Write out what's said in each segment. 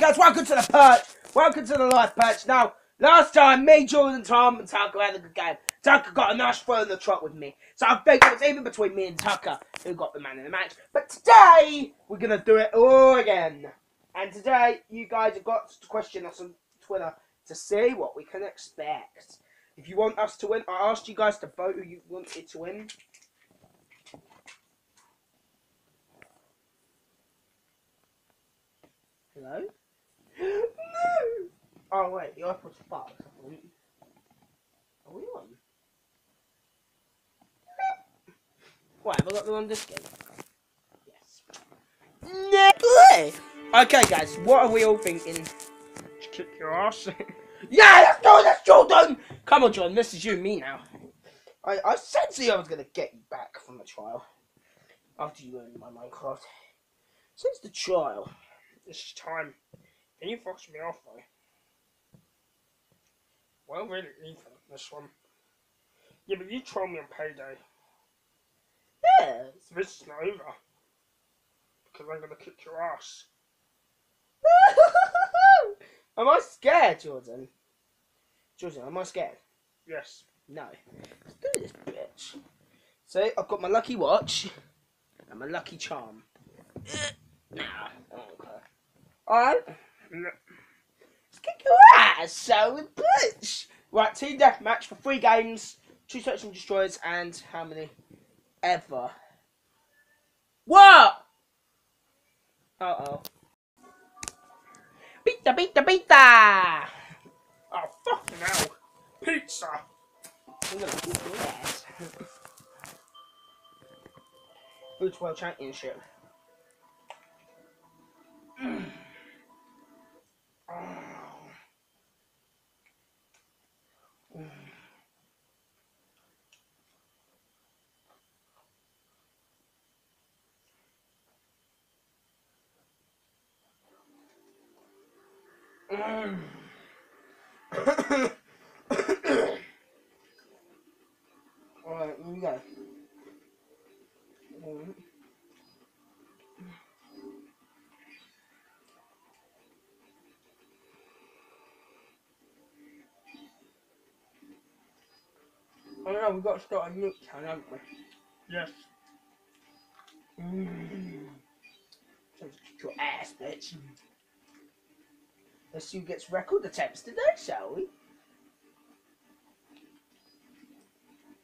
guys, welcome to the purge. Welcome to the live purge. Now, last time, me, Jordan, Tom, and Tucker had a good game. Tucker got a nice throw in the trot with me. So I think it was even between me and Tucker who got the man in the match. But today, we're going to do it all again. And today, you guys have got to question us on Twitter to see what we can expect. If you want us to win, I asked you guys to vote who you wanted to win. Hello? No! Oh, wait, the iPod's fucked. Are we on? What, have I got the wrong disc in? Yes. No! Okay, guys, what are we all thinking? Kick your ass. yeah, let's do this, Jordan! Come on, Jordan, this is you and me now. I, I said to you I was going to get you back from the trial. After you learned my Minecraft. Since the trial, it's time. Can you fox me off, though? Well, really, Ethan, this one. Yeah, but you trolled me on payday. Yeah. So this is not over. Because I'm to kick your ass. am I scared, Jordan? Jordan, am I scared? Yes. No. Let's do this, bitch. So, I've got my lucky watch and my lucky charm. Nah, okay. Alright. Kick your ass, so bitch. Right, team deathmatch for three games, two search and destroyers, and how many? Ever. What? Uh oh. Pizza, pizza, pizza! Oh, fucking hell. Pizza! I'm gonna kick your ass. Boots World Championship. Alright, here we go. Alright. Oh no, we've got to start a new town, haven't we? Yes. Mm. Your ass, bitch. Let's see who gets record attempts today, shall we?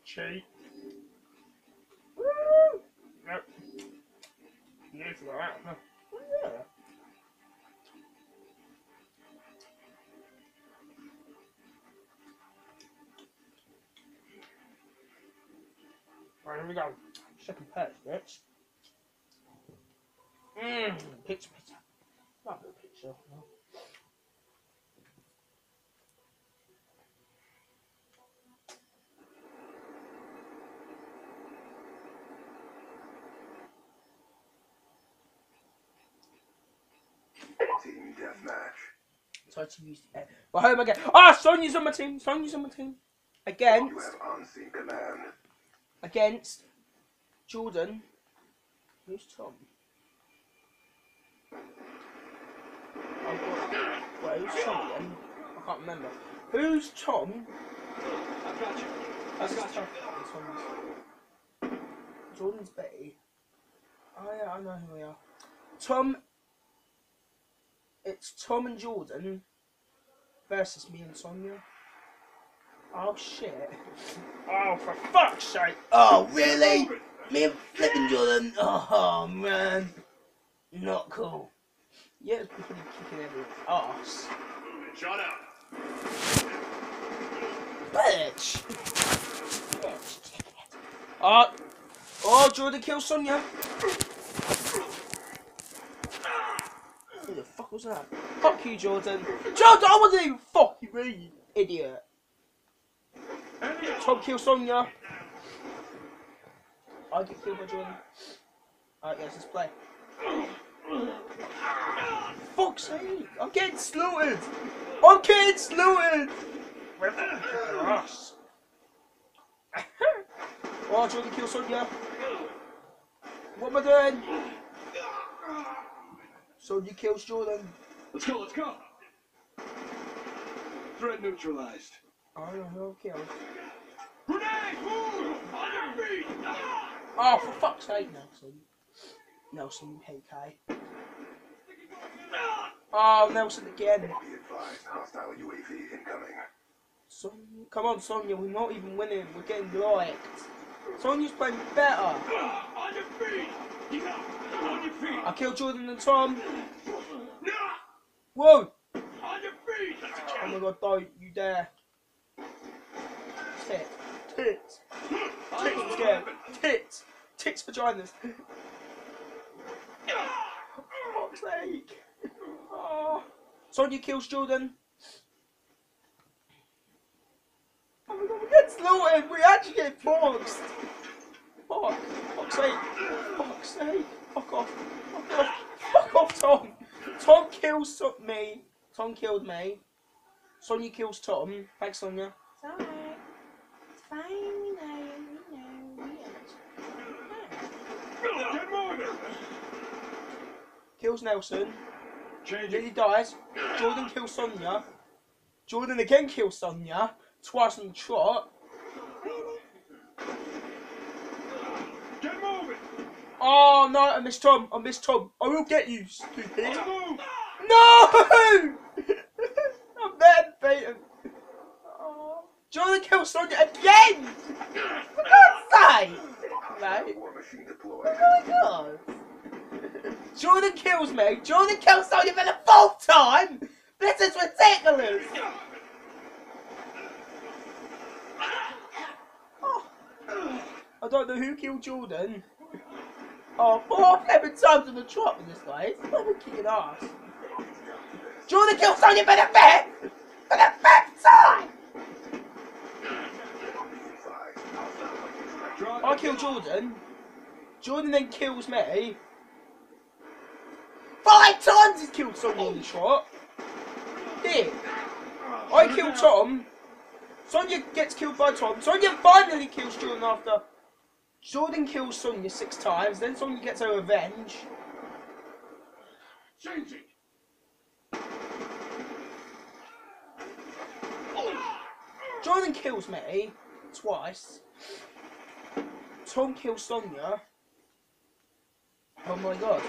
Cheat. Woo! Nope. You need to huh? Yeah. Right, here we go. Second purge, bitch. Mmm, pizza, pizza. Not a pizza, no. Team deathmatch. So to use the air. But home again. Ah, Sonia's on my team. Sonia's on my team. Against. You Against have unseen command. against Jordan. Who's Tom? I've got, wait, who's Tom again? I can't remember. Who's Tom? I've got you. That's I've got you. This one's Jordan's Betty. Oh yeah, I know who we are. Tom. It's Tom and Jordan versus me and Sonia. Oh shit. Oh, for fuck's sake. Oh, really? Me and flipping Jordan? Oh, man. Not cool. Yeah, it's pretty kicking everyone's ass. Shot out. Bitch! Bitch. Uh, oh, oh, Jordan kills Sonia. Fuck that? Fuck you, Jordan. Jordan, I wasn't even fucking you idiot. Tom kills Sonia. I get killed by Jordan. Alright, guys, let's play. Fuck's sake! I'm getting slaughtered! I'm getting slaughtered! Oh, Jordan kills Sonia. What am I doing? Sonia kills Jordan. Let's go, let's go. Threat neutralized. Oh no, no kills. Grenade! Move! On your feet! Oh, for fuck's sake, Nelson. Nelson, PK. Oh, Nelson again. Be advised, hostile UAV incoming. Son, come on, Sonia, we're not even winning. We're getting liked. Sonia's playing better. On your feet! Yeah! On your feet! I killed Jordan and Tom. Whoa! On your feet! Oh my god, don't you dare. Tit. Tits. Tits, I'm scared. Tits. Tits vaginas. For fuck's sake. Ah. Oh. Sonia kills Jordan. Oh my god, we get slaughtered. We actually get boxed. Fuck. Fuck's sake. Fuck's sake. Fuck off. Fuck off. Fuck off, Tom. Tom kills so- me. Tom killed me. Sonia kills Tom. Thanks, Sonia. It's alright. It's fine, we know, we know, we know. Get moving! Kills Nelson. Change Lily dies. Jordan kills Sonia. Jordan again kills Sonia. Twice on the trot. Oh no, uh, I missed Tom. Uh, I missed Tom. I will get you, stupid. On the move! No! I'm dead, beaten. Oh. Jordan kills Sonia again! For God's sake! Mate. war machine deployed. Oh my god! Jordan kills me. Jordan kills Sonia for the fourth time. This is ridiculous. Oh. I don't know who killed Jordan. Oh, four times on the trot with this guy. It's not kicking ass. Jordan kills Sonia for the fifth. For the fifth time. I kill Jordan. Jordan then kills me. Five times he's killed someone on the trot. Here. I kill Tom. Sonia gets killed by Tom. Sonia finally kills Jordan after. Jordan kills Sonia six times. Then Sonia gets her revenge. Changing! Jordan kills me twice. Tom kills Sonia. Oh my god.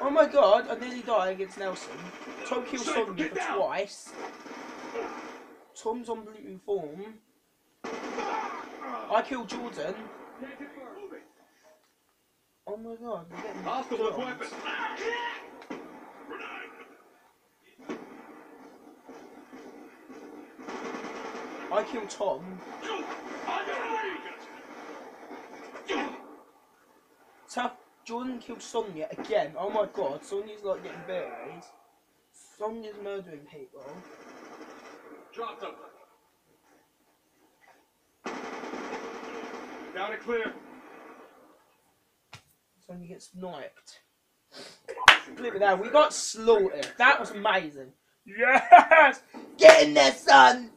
Oh my god, I nearly die against Nelson. Tom kills Sniper, Sonia for down. twice. Tom's on blue form. I kill Jordan. Oh my god, we're getting weapons. I kill Tom. Tough. Jordan kills Sonia again. Oh my god, Sonia's like getting buried. Sonia's murdering people. Drop them. Down and clear. Sonia gets sniped. Look at that, we got slaughtered. That was amazing. Yes! Get in there, son!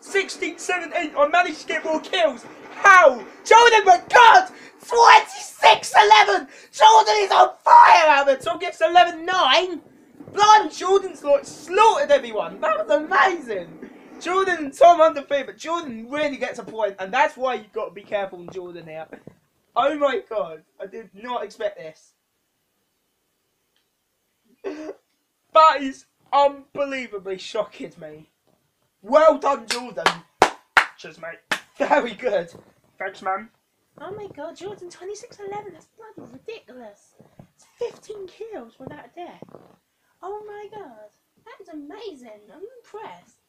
16, 17, I managed to get more kills. How? Jordan, my god! 26, 11! Jordan is on fire out there. Tom gets 11, 9. Blind Jordan's like slaughtered everyone. That was amazing. Jordan Tom undefeated, but Jordan really gets a point, and that's why you've got to be careful on Jordan here. Oh my god, I did not expect this. That is unbelievably shocking me. Well done, Jordan. Cheers, mate. Very good. Thanks, man. Oh my god, Jordan 2611, that's bloody ridiculous. It's 15 kills without a death. Oh my god, that is amazing. I'm impressed.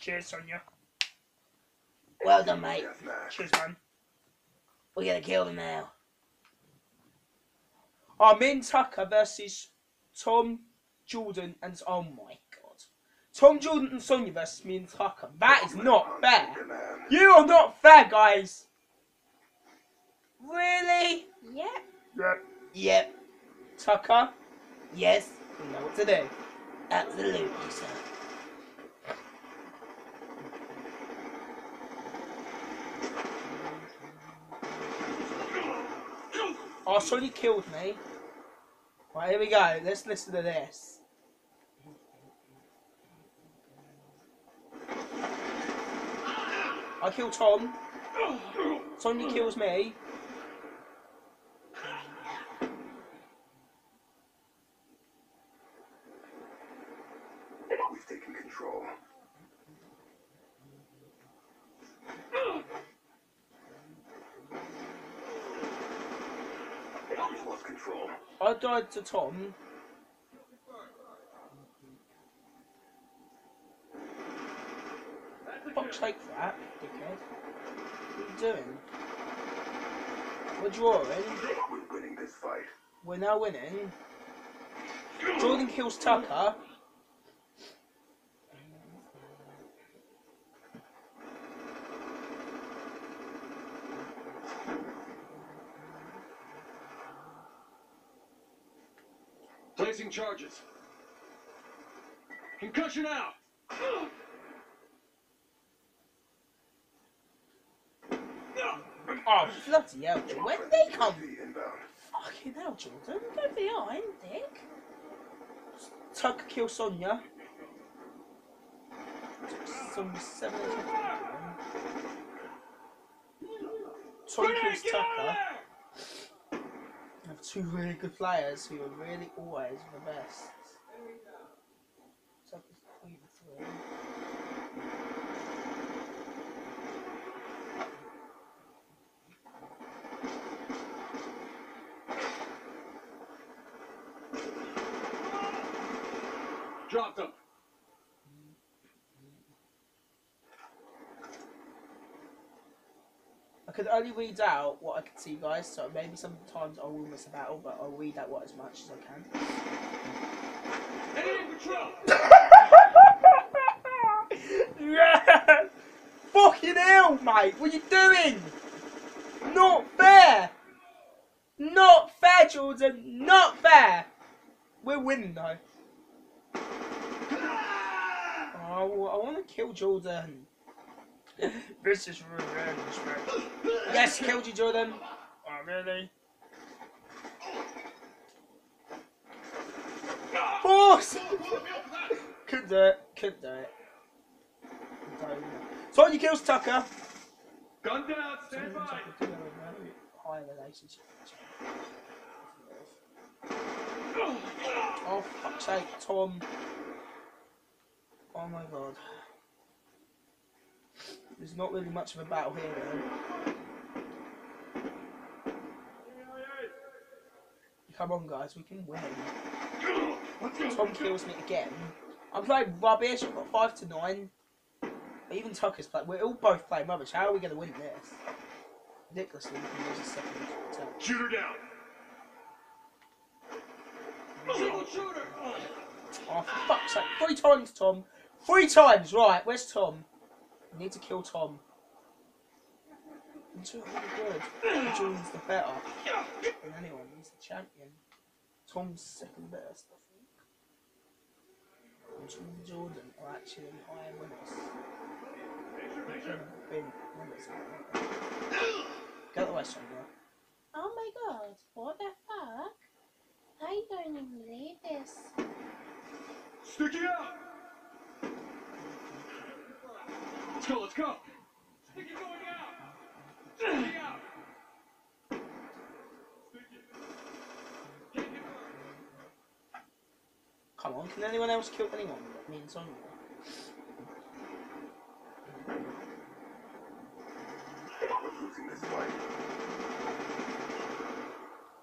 Cheers, Sonia. Well done, mate. Cheers, man. We're gonna kill them now. Oh, Min Tucker versus Tom Jordan and oh my god. Tom Jordan and Sonia versus me and Tucker. That is not fair. You are not fair, guys. Really? Yep. Yep. Yep. Tucker? Yes. You know what to do. Absolutely, sir. Sonia killed me. Right, here we go. Let's listen to this. I kill Tom. Sonia kills me. We've taken control. We've lost control. Died to Tom. Fuck's sake for that, dickhead. What are you doing? We're drawing. We're winning this fight. We're now winning. Jordan kills Tucker. Charges. Concussion out. Oh, bloody hell, Jordan. Where did they come? UAV inbound. Fucking hell, Jordan. Go behind, Dick. Tucker kills Sonia. Some seven. Sonia kills Tucker. Two really good players who are really always the best. Dropped him. I could only read out what I can see, guys. So maybe sometimes I will miss a battle, but I'll read out what as much as I can. Yeah! Fucking hell, mate! What are you doing? Not fair! Not fair, Jordan! Not fair! We're winning though. Ah! Oh, I want to kill Jordan. this is revenge, man. Yes, killed you, Jordan. Oh, really? Force! Couldn't do it. Couldn't do it. Don't. Sonia kills Tucker. Gun down. Stand by. High relationship. Oh, fuck's sake, Tom. Oh my god. There's not really much of a battle here, though. Come on, guys, we can win. Tom kills me again. I'm playing rubbish. I've got five to nine. Even Tucker's playing. We're all both playing rubbish. How are we going to win this? Ridiculously, we can lose a second attempt. Shoot her down. Single shooter. Oh, for fuck's sake. Three times, Tom. Three times, right. Where's Tom? I need to kill Tom. I'm too really good. Jordan's the better than anyone. He's the champion. Tom's second best, I think. And Tom and Jordan are actually higher winners. They've been winners. Get out the way, Sonia. Oh my god, what the fuck? I don't even believe this. Sticky out. Let's go. Let's go. Sticky going out. Sticky out. Sticky. Can't get burned. Come on, can anyone else kill anyone but me and Sonia? We're losing this fight.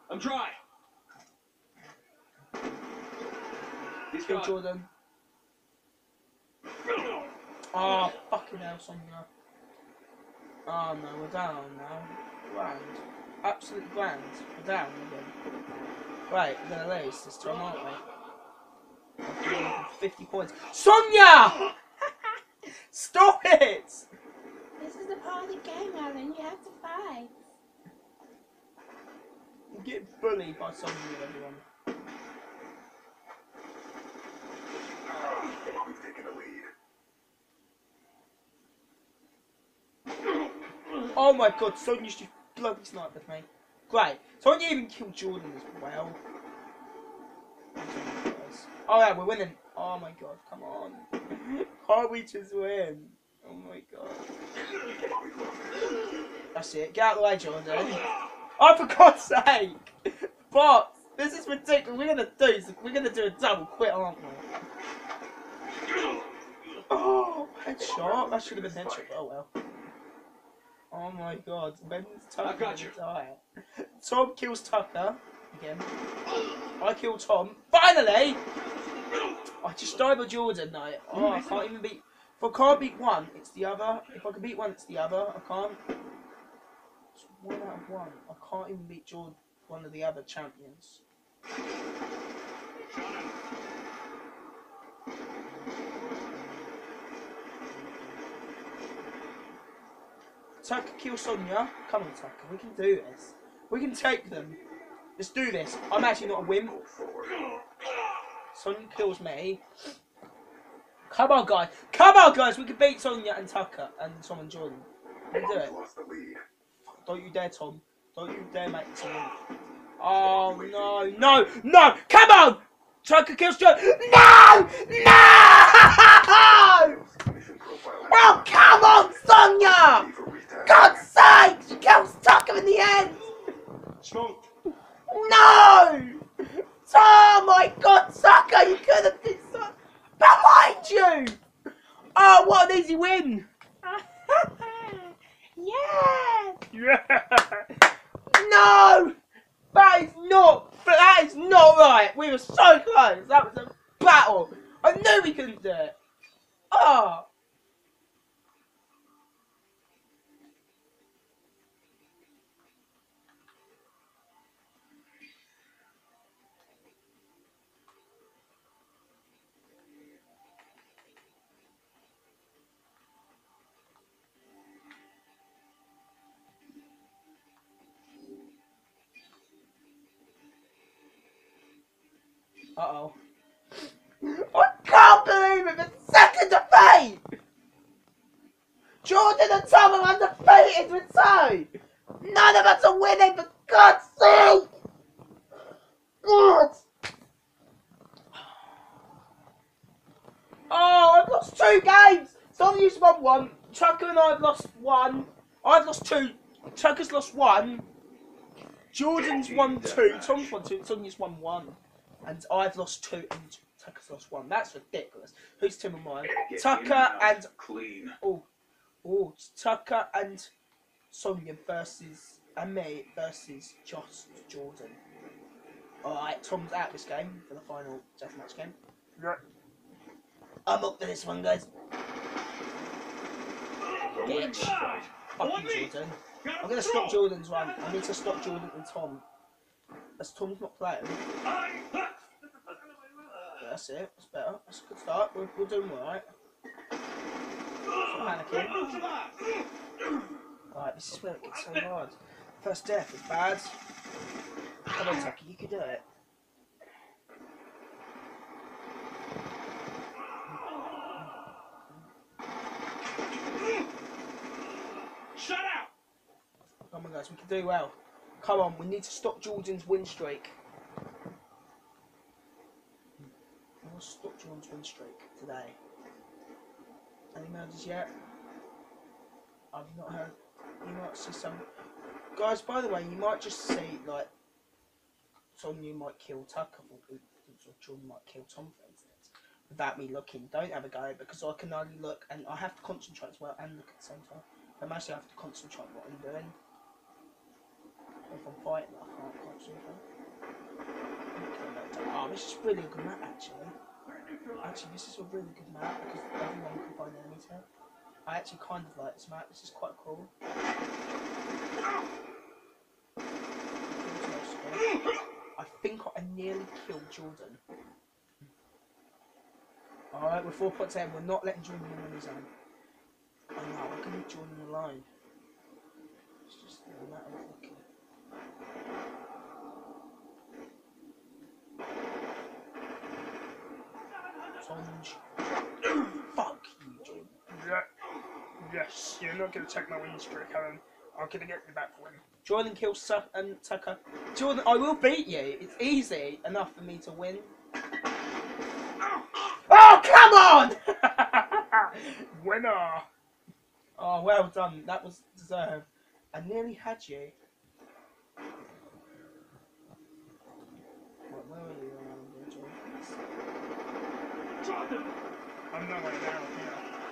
I'm dry. Kill gone. Jordan. Oh, fucking hell, Sonia. Oh no, we're down now. Grand. Absolute grand. We're down again. Right, we're gonna lose this time, aren't we? 50 points. Sonia! Stop it! This is a part of the game, Alan. You have to fight. I'm getting bullied by Sonia, everyone. We've taken a lead. Oh my god, Sonia just bloody sniped me. Great. Sonia even killed Jordan as well. Oh yeah, we're winning. Oh my god, come on. Can't oh, we just win? Oh my god. That's it. Get out of the way, Jordan. Oh, for God's sake! But this is ridiculous. We're gonna do. We're gonna do a double quit, aren't we? Oh, headshot. That should have been headshot. Oh well. Oh my God. Ben's Tucker I got you. die. Tom kills Tucker again. I kill Tom. Finally! I just died with Jordan now. Oh, I can't even beat. If I can't beat one, it's the other. If I can beat one, it's the other. I can't. It's one out of one. I can't even beat Jordan, one of the other champions. Tucker kill Sonia. Come on, Tucker. We can do this. We can take them. Let's do this. I'm actually not a wimp. Sonia kills me. Come on, guys. Come on, guys. We can beat Sonia and Tucker and Tom and Jordan. We can do it. Don't you dare, Tom. Don't you dare to. Oh, no. No. No. Come on. Tucker kills Jordan. No. No. Oh, come on, Sonia. For retask. God's sake. She kills Tucker in the end. Smoke. No! Oh my god, Sucker, you could have been so behind you! Oh, what an easy win! yeah! Yeah. No! That is not, that is not right! We were so close! That was a battle! I knew we couldn't do it! Oh! Uh-oh. I can't believe it! The second defeat! Jordan and Tom are undefeated with two! None of us are winning, for God's sake! God! Oh, I've lost two games! Sonia's won one, Tucker and I have lost one, I've lost two, Tucker's lost one, Jordan's won two, Tom's won two, Sonia's won one. And I've lost two and Tucker's lost one. That's ridiculous. Who's Tim and mine? Tucker and clean. oh, oh, Tucker and Sonia versus and me versus Josh Jordan. Alright, Tom's out this game for the final deathmatch game. Yeah. I'm up for this one, guys. Bitch. On Fucking. Jordan. I'm gonna stop Jordan's run. I need to stop Jordan and Tom. As Tom's not playing. That's it. That's better. That's a good start. We're, we're doing alright. Panicking. Alright, this is where it gets so hard. First death is bad. Come on, Tucky, you can do it. Shut out. Come on, guys, we can do well. Come on, we need to stop Jordan's win streak. We'll stop Jordan's streak today. Any murders yet? I've not heard. You might see some. Guys, by the way, you might just see, like, Sonia might kill Tucker, or, or might kill Tom, for instance, without me looking. Don't have a go, because I can only look, and I have to concentrate as well, and look at the same time. I mostly have to concentrate what I'm doing. If I'm fighting, I can't concentrate. Oh, this is really good map, actually. Actually, this is a really good map because everyone can find enemies here. I actually kind of like this map. This is quite cool. I think I nearly killed Jordan. Alright, we're 4.10. We're not letting Jordan win on his own. I know, can leave Jordan alone. It's just a matter of looking. Songe. Fuck you, Jordan. Yeah. Yes, you're not going to take my win streak, Alan. I'm gonna get you back for him. Jordan kills Su- um, Tucker. Jordan, I will beat you. It's easy enough for me to win. Oh, come on! Winner! oh, well done. That was deserved. I nearly had you. What, where are you? um, Jordan? I'm nowhere down here.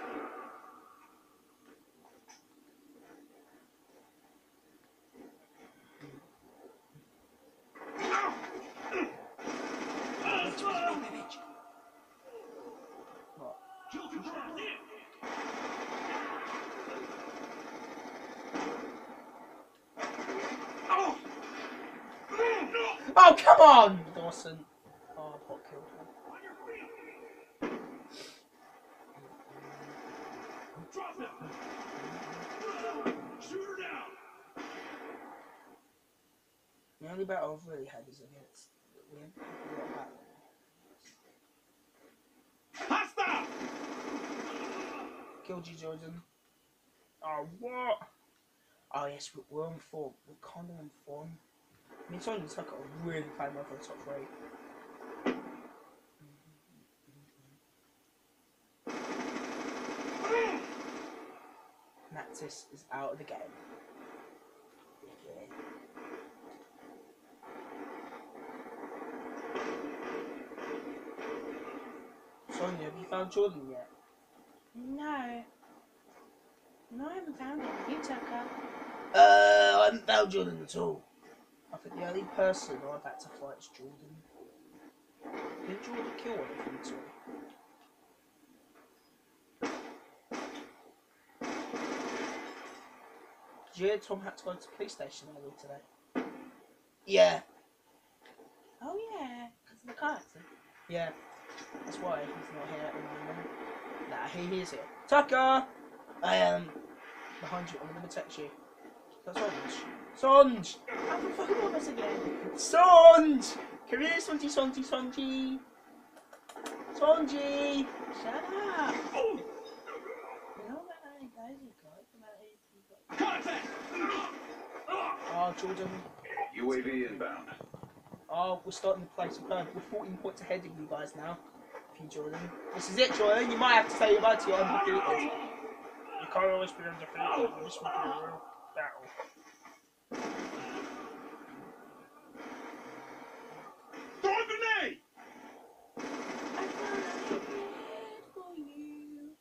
The only battle I've really had is against battle? Hostile! Killed you, Jordan. Oh, what? Oh yes, we- we're on form. We're kind of on form. Me and Sonia Tucker are really playing well for the top three. Mm. Naxis is out of the game. Yeah. You found Jordan yet? No. No, I haven't found him. You took her. Uh, I haven't found Jordan at all. I think the only person I've had to fight is Jordan. Did Jordan kill one of them too? Did you hear Tom had to go to the police station earlier today? Yeah, Oh, yeah. Because of the car accident. yeah. That's why he's not here at the moment. Nah, he is here. Tucker! I am behind you. I'm gonna text you. That's Sonj. Sonj! For fucking Roberts again. Sonj! Come here, Sonji, Sonji, Sonji! Sonji! Shut up. Oh! You know about how many guys you got? About how you got. Contact! Oh, Jordan. UAV inbound. Oh, we're starting to play superb. We're 14 points ahead of you guys now. You, Jordan. This is it, Jordan. You might have to say goodbye to your undefeated. You can't always be undefeated. This will be a real battle. Throw a grenade! I found a head for you.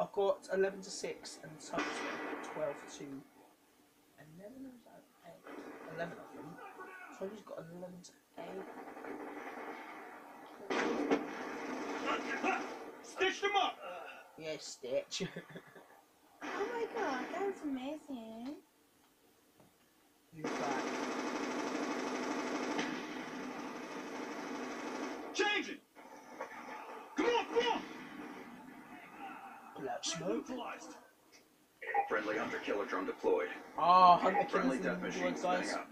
I've got 11 to 6 and Tuck's 12 to 11 or was that 8? 11 of them. Sonji's got 11 to 8. Stitch them up! Yeah, Stitch. Oh my god, that's was amazing. Who's back? Change it! Come on, come on! Blow smoke. Friendly hunter killer drone deployed. Oh, Hunter Friendly Killers death in the machine woods, spinning guys. up.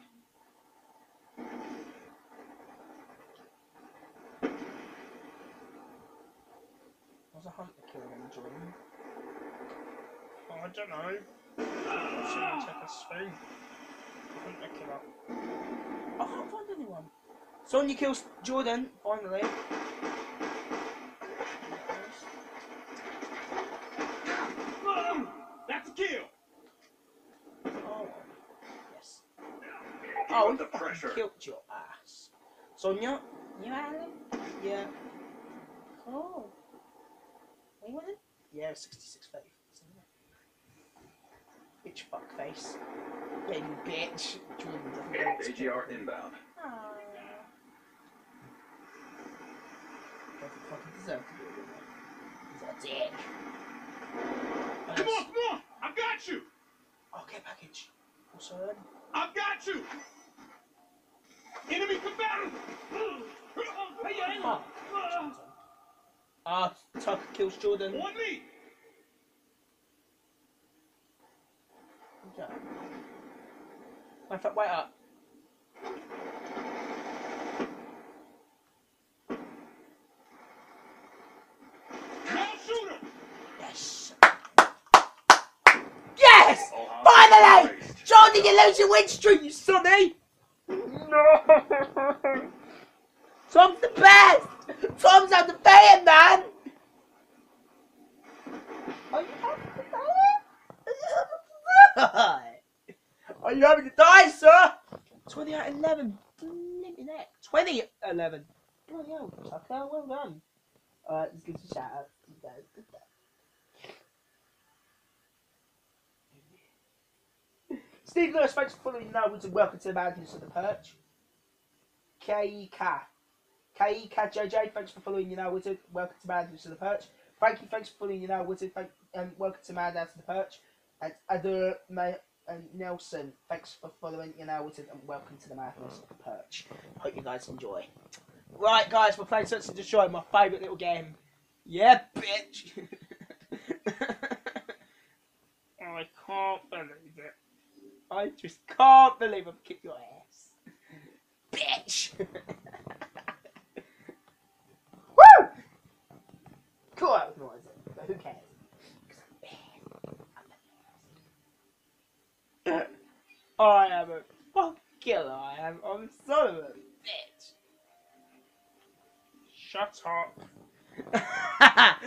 What's a Hunter Killer in Jordan? Oh, I don't know. I've seen him take a swing. Hunter killer. I can't find anyone. Sonia kills Jordan, finally. Boom! That's a kill! Oh, yes. Oh, we the pressure. killed your ass. Sonia? You Alan? Yeah. Cool. We won it? Yeah, 66 faith. Bitch fuck face. Yeah, you bitch. Jordan doesn't know AGR inbound. Aww. Doesn't fucking deserve to be a. He's a dick. Come on, come on! I've got you! Okay, package. Also, um, I've got you! Enemy combatant! Hey! Ah, Tucker kills Jordan. On me! Yeah. Left up, right up. Yes! yes! Oh, Finally! Johnny, you lose your win streak, sonny! No! Tom's the best! Tom's out the fan, man! Are you happy? Are you having to die, sir? 20 out of 11. Flip 20 11. Bloody hell, Tucker, well done. Alright, let's give us a shout out. Good day, good day. Steve Lewis, thanks for following you now. and Welcome to the Mountains of the Purge. K-E-K. K-E-K-J-J, thanks for following you now, Wizard. Welcome to Mountains of the Purge. Frankie, thanks for following you now, Wizard. Thank, um, welcome to Mountains of the Purge. And Adder uh, May and uh, Nelson, thanks for following you now, Wizard, and welcome to the Mountains of the Purge. Hope you guys enjoy. Right, guys, we're playing Search and Destroy, my favourite little game. Yeah, bitch. I can't believe it. I just can't believe I've kicked your ass. Bitch! Woo! Cool, that was noisy, but who cares? 'Cause I'm bad. I'm the best. I am a fuck killer, I am. I'm son of a bitch. Shut up.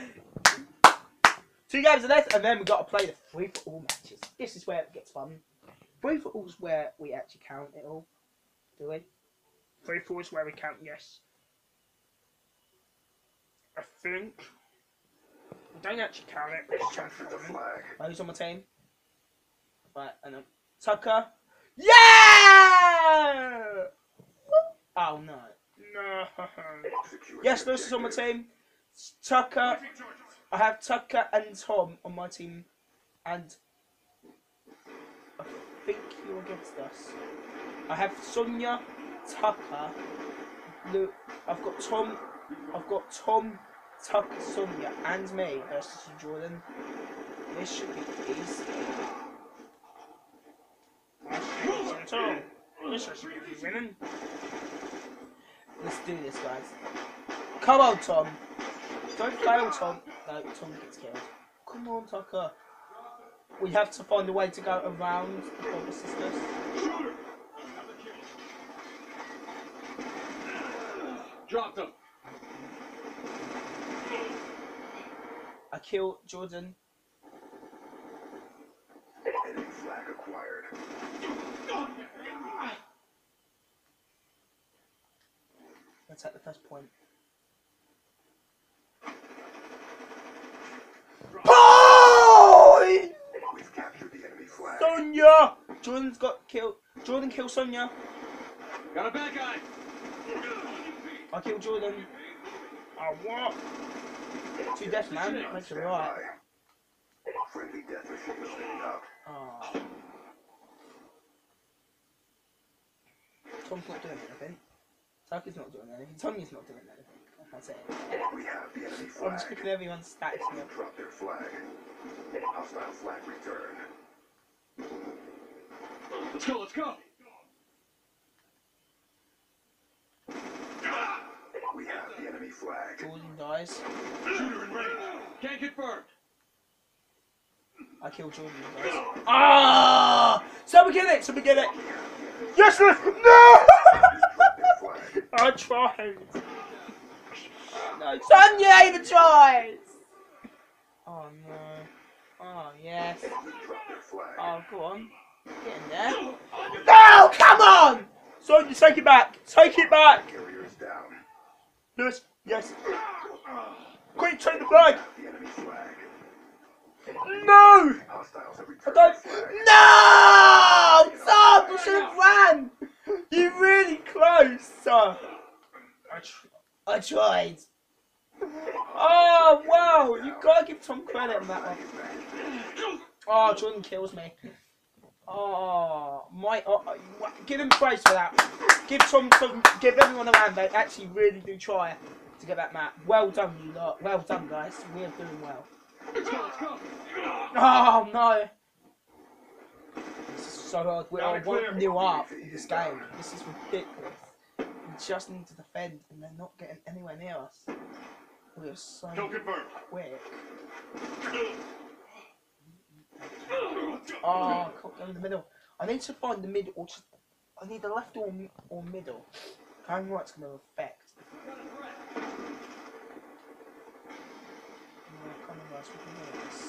Two games of this, and then we got to play the free for all matches. This is where it gets fun. Free for all's where we actually count it all. Do we? Three four is where we count yes. I think. We don't actually count it, it's who's on my team? Right, and then Tucker. Yeah! Oh no. No. Yes, Lewis is on my team. Tucker. I have Tucker and Tom on my team, and I think you're against us. I have Sonia, Tucker. Look, I've got Tom. I've got Tom, Tucker, Sonia, and me versus Jordan. This should be easy. That's all. This is you winning. Let's do this, guys. Come on, Tom. Don't fail, Tom. No, Tom gets killed. Come on, Tucker. We have to find a way to go around the Brother Sisters. Drop them. I kill Jordan. Enemy flag acquired. Let's take the first point. Boy! We've captured the enemy flag. Sonia! Jordan's got killed. Jordan killed Sonia. Got a bad guy. I killed Jordan. Oh, what? Two death, man. Makes it right. Friendly death machine setting up. Oh. Tom's not doing anything. Tucker's not doing anything. Tommy's not doing anything. That's it. We have the enemy I'm just flag. picking everyone's stats here. Drop their flag. Hostile flag return. Let's go, let's go. We have the enemy flag. Jordan dies. Shooter in range. Can't confirm. I killed Jordan dies. Ah! Someone get it! Someone get it! Yes! No! Drop their flag. I tried. no! Sonia even tries! Oh no. Oh yes. Drop their flag. Oh, go on. Get in there. No! Come on! Sonia, take it back! Take it back! Carrier is down. Lewis, yes. Quick, take the flag! The enemy flag. No! I don't. their. No! Tom, you should have ran! You're really close, sir. I tr- I tried. Oh, wow! You gotta give Tom credit on that one. Oh, Jordan kills me. Oh, my. Oh, oh, give him praise for that. Give Tom, Tom, give everyone a hand. They actually really do try to get that map. Well done, you lot. Well done, guys. We are doing well. Let's go, let's go. Oh no! This is so hard. We are Gotta one new up in this game. This is ridiculous. We just need to defend, and they're not getting anywhere near us. We are so quick. Oh, I can't go in the middle. I need to find the middle. Or just, I need the left or or middle. Going right's going to affect. No, come on, guys, can do this.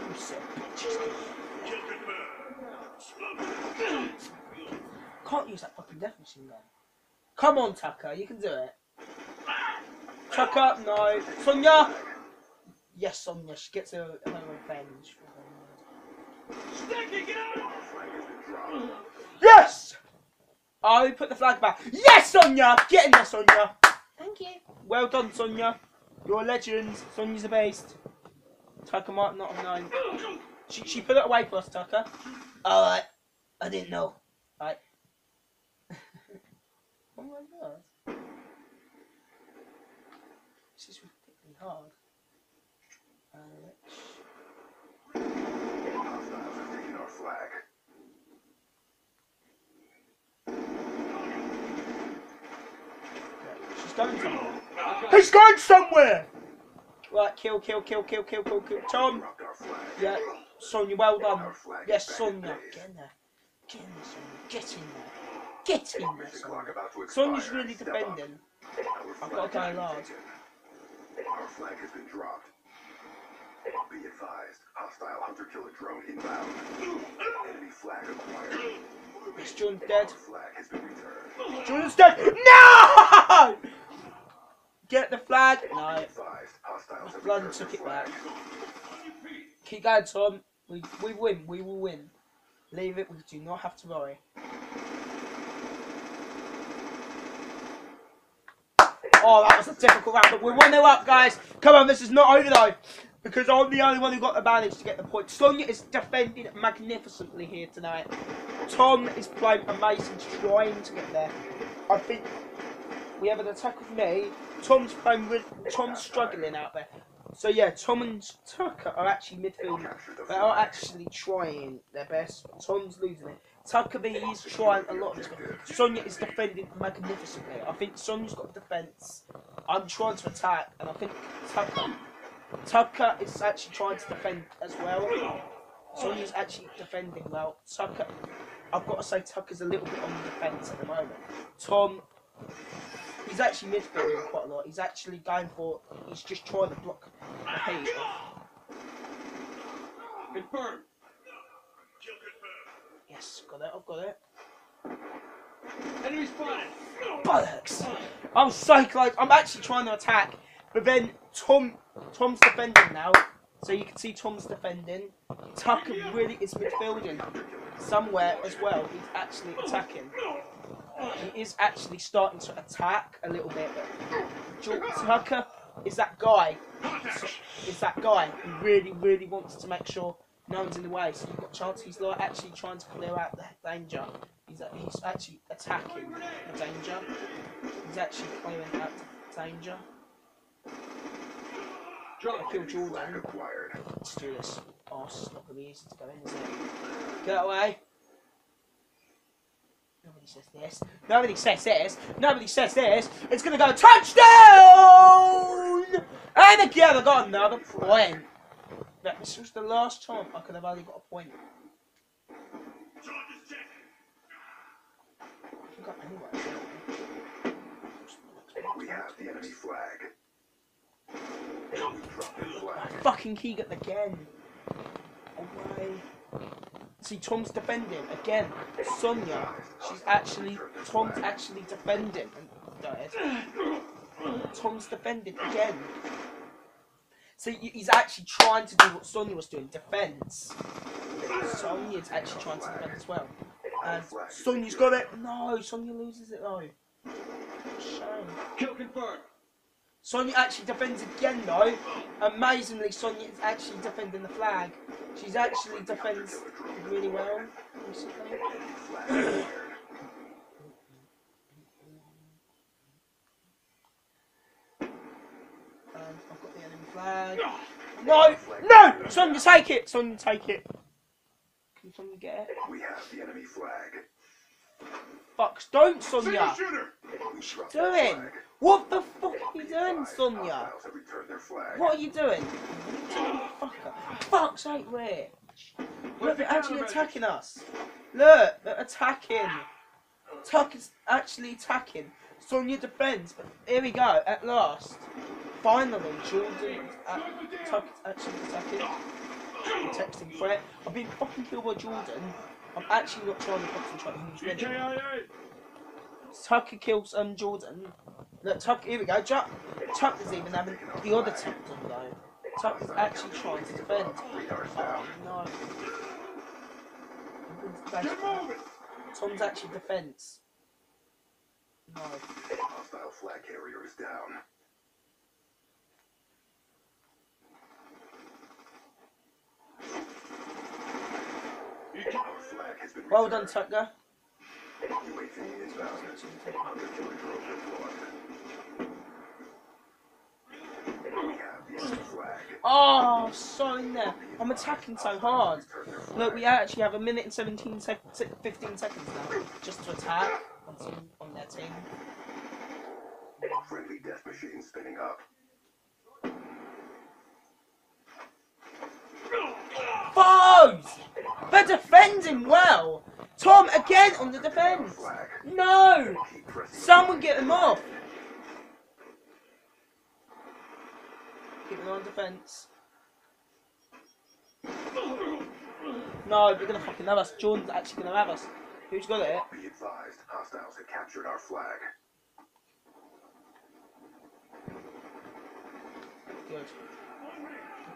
You of bitches. Can't use that fucking death machine gun. Come on, Tucker, you can do it. Tucker, no. Sonia! Yes, Sonia, she gets her, her revenge. Yes! I put the flag back. Yes, Sonia! Get in there, Sonia! Thank you. Well done, Sonia. You're a legend. Sonia's the best. Tucker might not have known. She, she put it away for us, Tucker. Alright. I didn't know. Right. oh my god. This is ridiculously hard. Uh, let's- Hostiles have taken our flag. She's going somewhere. He's going somewhere! Right, kill, kill, kill, kill, kill, kill, kill. Tom! Dropped our flag. Yeah, Sonia, well done. Yes, is back Sonia. Get in there. Get in there, Sonia. Get in there. Get in there, Mission Sonia. clock about. Sonia's really Step up. defending. I've got to has go large. Our flag has been dropped. Be advised, hostile hunter-killer drone inbound. Enemy flag acquired. Yes, Jordan's dead. Our flag has been returned. Jordan's dead. No! Get the flag. No. Advised, hostiles Blood took it back. Keep going, Tom. We, we win. We will win. Leave it. We do not have to worry. Oh, that was a difficult round, but we're 1 0 up, guys. Come on, this is not over though. Because I'm the only one who got the manage to get the point. Sonia is defending magnificently here tonight. Tom is playing amazing, trying to get there. I think we have an attack with me. Tom's with Tom's struggling out there. So yeah, Tom and Tucker are actually midfielding. They are actually trying their best. Tom's losing it. Tucker is trying a lot. Sonia is defending magnificently. I think Sonia's got the defence. I'm trying to attack, and I think Tucker Tucker is actually trying to defend as well. Sonia's actually defending well. Tucker, I've got to say, Tucker's a little bit on the defence at the moment. Tom, he's actually midfielding quite a lot. He's actually going for, he's just trying to block the heat. Confirm. Yes, got it, I've got it. Enemy spotted. bollocks. I'm so close. I'm actually trying to attack, but then Tom, Tom's defending now. So you can see Tom's defending. Tucker really is midfielding somewhere as well. He's actually attacking. He is actually starting to attack a little bit. Tucker is that guy. Is that guy who really, really wants to make sure no one's in the way. So you've got a chance. He's like actually trying to clear out the danger. He's, uh, he's actually attacking the danger. He's actually clearing out the danger. Drop. Kill Jordan. Let's do this. Oh, it's not going to be easy to go in, is it? Get away. Nobody says this. Nobody says this. Nobody says this. It's to go touchdown! And again, I got another point. That this was the last time I could have only got a point. We have the enemy flag. Flag. Fucking Keegan again. Away. See, Tom's defending again. Sonia, she's actually Tom's actually defending. Tom's defending again. See, he's actually trying to do what Sonia was doing, defense. Sonia's actually trying to defend as well. And Sonia's got it. No, Sonia loses it though. Shame. Kill confirmed. Sonia actually defends again though. Amazingly, Sonia is actually defending the flag. She's actually defends really well. Flag. Um, I've got the enemy flag. No! No! Sonia, take it! Sonia, take it. Can Sonia get it? We have the enemy flag. Fucks, don't, Sonia! shooter. We dropped their Doing? What the fuck are you doing, Sonia? Hostiles have returned their flag. What are you doing? Fucker. Fuck's sake, where? Look, they're actually attacking us. Look, they're attacking. Tuck is actually attacking. Sonia defends, but here we go, at last. Finally, Jordan, uh, Tuck is actually attacking. Texting threat. I've been fucking killed by Jordan. I'm actually not trying to concentrate on who's winning. GKIA! Tucker kills um Jordan. Look, Tuck, here we go. Chuck, Chuck is even having the odd attempt on though. Tuck is actually trying to defend. Oh no. Get moving! Tom's actually defense. No. Hostile flag carrier is down. Our flag has been Well done. Tucker. Oh, so in there. I'm attacking so hard. Look, we actually have a minute and 17 sec- 15 seconds now just to attack on, team, on their team. Friendly death machine spinning up. Foes! They're defending well! Tom again on the defense! No! Someone get them off! Keep them on defense. No, they're gonna fucking have us. Jordan's actually gonna have us. Who's got it? Be advised, hostiles have captured our flag. Good.